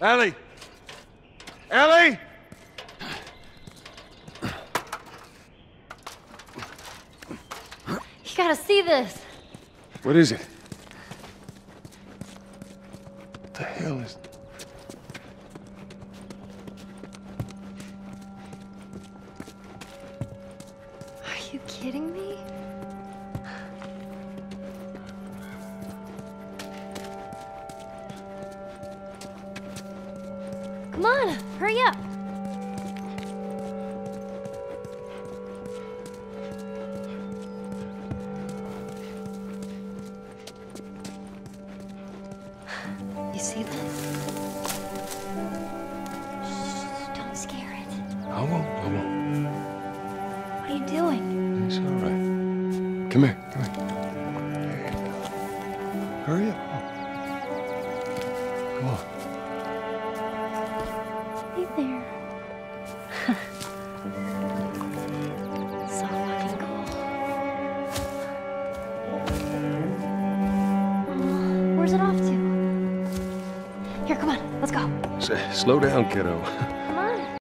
Ellie! Ellie! You gotta see this. What is it? What the hell is... Are you kidding me? Come on, hurry up. You see that? Shh, don't scare it. I won't, I won't. What are you doing? It's all right. Come here, come here. There you go. Hurry up. Come on. Where's it off to? Here, come on, let's go. S- slow down, kiddo.